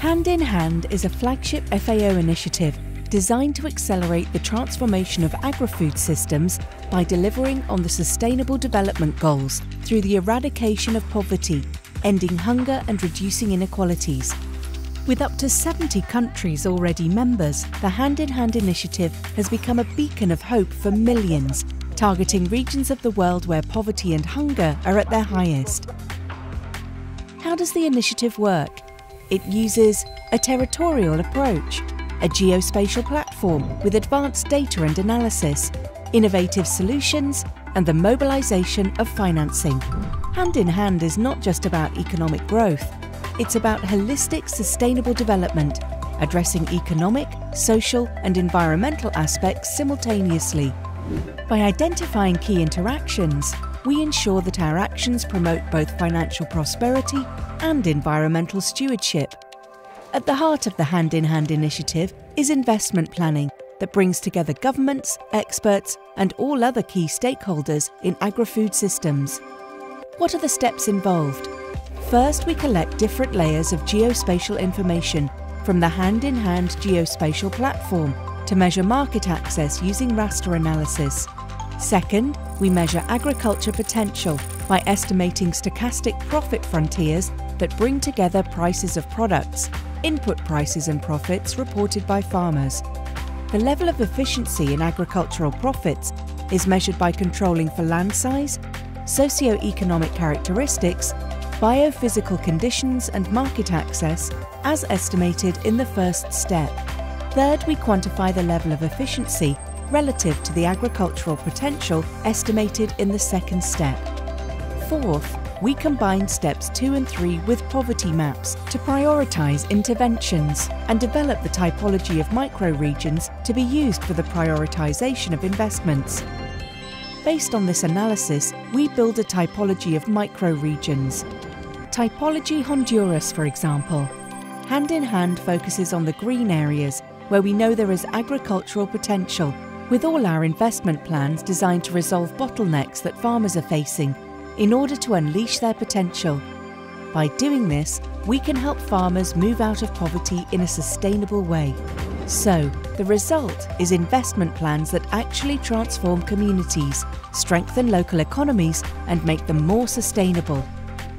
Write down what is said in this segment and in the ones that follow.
Hand in Hand is a flagship FAO initiative designed to accelerate the transformation of agri-food systems by delivering on the Sustainable Development Goals through the eradication of poverty, ending hunger and reducing inequalities. With up to 70 countries already members, the Hand in Hand initiative has become a beacon of hope for millions, targeting regions of the world where poverty and hunger are at their highest. How does the initiative work? It uses a territorial approach, a geospatial platform with advanced data and analysis, innovative solutions, and the mobilisation of financing. Hand in Hand is not just about economic growth, it's about holistic sustainable development, addressing economic, social, and environmental aspects simultaneously. By identifying key interactions, we ensure that our actions promote both financial prosperity and environmental stewardship. At the heart of the Hand in Hand initiative is investment planning that brings together governments, experts, and all other key stakeholders in agri food systems. What are the steps involved? First, we collect different layers of geospatial information from the Hand in Hand geospatial platform to measure market access using raster analysis. Second, we measure agriculture potential by estimating stochastic profit frontiers that bring together prices of products input prices and profits reported by farmers. The level of efficiency in agricultural profits is measured by controlling for land size, socio-economic characteristics, biophysical conditions and market access as estimated in the first step. Third, we quantify the level of efficiency relative to the agricultural potential estimated in the second step. Fourth, we combine steps 2 and 3 with poverty maps to prioritise interventions and develop the typology of microregions to be used for the prioritisation of investments. Based on this analysis, we build a typology of microregions. Typology Honduras, for example, hand in hand focuses on the green areas where we know there is agricultural potential, with all our investment plans designed to resolve bottlenecks that farmers are facing in order to unleash their potential. By doing this, we can help farmers move out of poverty in a sustainable way. So, the result is investment plans that actually transform communities, strengthen local economies, and make them more sustainable.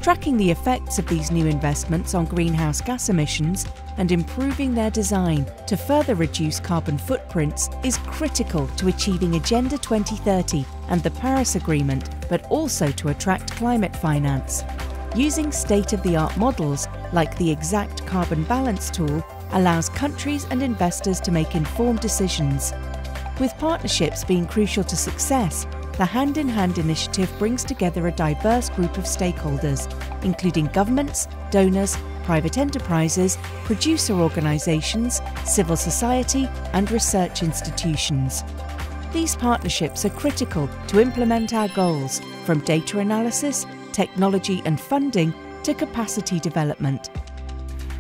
Tracking the effects of these new investments on greenhouse gas emissions and improving their design to further reduce carbon footprints is critical to achieving Agenda 2030 and the Paris Agreement, but also to attract climate finance. Using state of the art models like the EX-ACT Carbon Balance tool allows countries and investors to make informed decisions. With partnerships being crucial to success, the Hand in Hand initiative brings together a diverse group of stakeholders, including governments, donors, private enterprises, producer organisations, civil society, and research institutions. These partnerships are critical to implement our goals from data analysis, technology and funding to capacity development.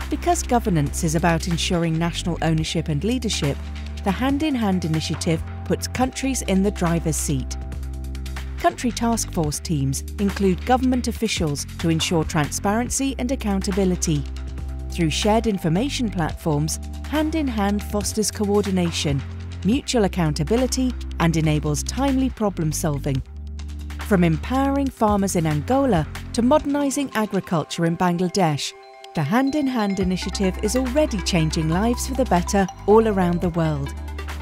Because governance is about ensuring national ownership and leadership, the Hand in Hand initiative puts countries in the driver's seat. Country task force teams include government officials to ensure transparency and accountability. Through shared information platforms, Hand in Hand fosters coordination, mutual accountability, and enables timely problem solving. From empowering farmers in Angola to modernising agriculture in Bangladesh, the Hand in Hand initiative is already changing lives for the better all around the world.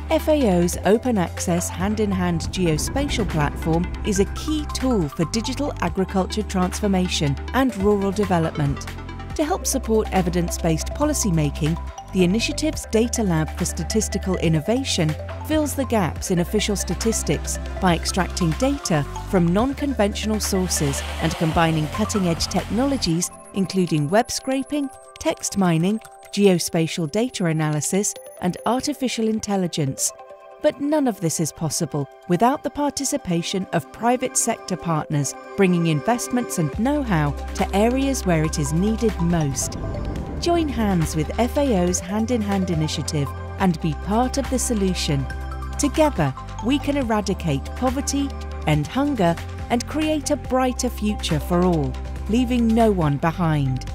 FAO's open access hand in hand geospatial platform is a key tool for digital agriculture transformation and rural development. To help support evidence based policymaking, the initiative's Data Lab for Statistical Innovation fills the gaps in official statistics by extracting data from non conventional sources and combining cutting edge technologies including web scraping, text mining, geospatial data analysis, and artificial intelligence. But none of this is possible without the participation of private sector partners, bringing investments and know how to areas where it is needed most. Join hands with FAO's Hand in Hand initiative and be part of the solution. Together, we can eradicate poverty, end hunger, and create a brighter future for all, leaving no one behind.